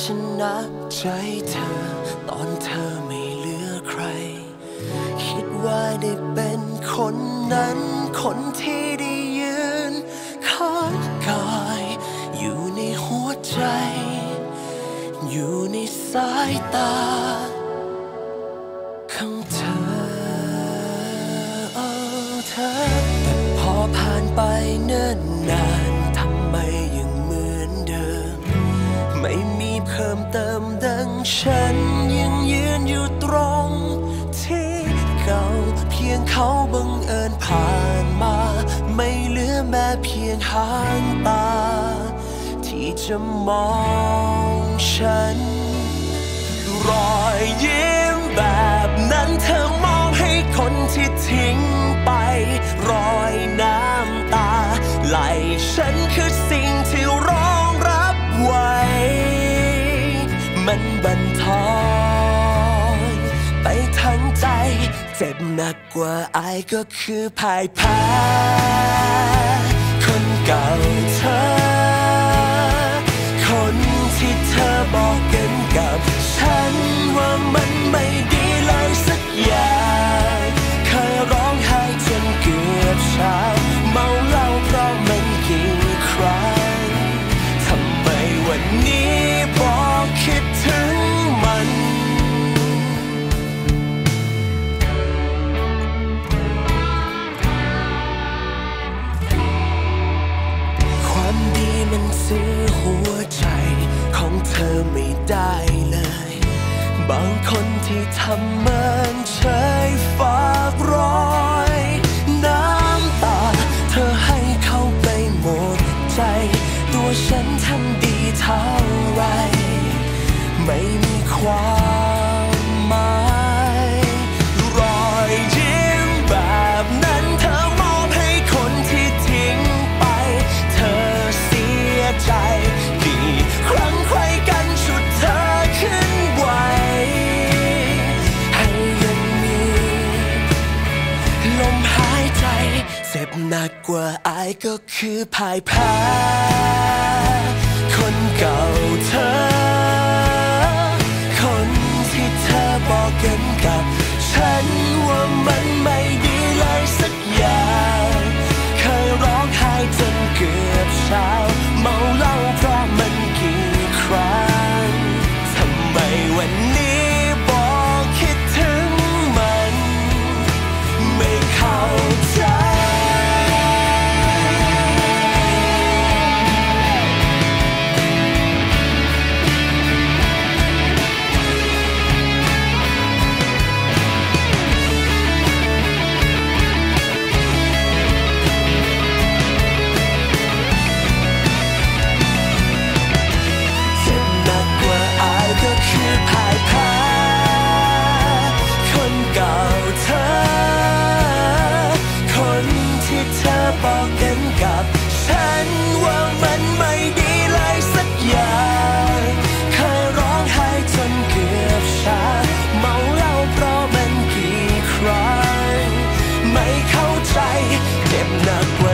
ชนะใจเธอ ตอนเธอไม่เหลือใคร คิดว่าได้เป็นคนนั้น คนที่ได้ยืนขาดกาย อยู่ในหัวใจ อยู่ในสายตา ผ่านมา ไม่เหลือแม้เพียงหางตา ที่จะมองฉัน รอยยิ้มแบบนั้นเธอมองให้คนที่ทิ้งไป รอยน้ำตา ไหลฉันคือสิ หนักกว่าอายก็คือพ่ายแพ้คนเก่าเธอ เธอไม่ได้เลย บางคนที่ทำเหมือนเชยฝากรอย น้ำตา เธอให้เขาไปหมดใจ ตัวฉันทำดีเท่าไร ไม่มีความ หนักกว่าอายก็คือพ่ายแพ้ not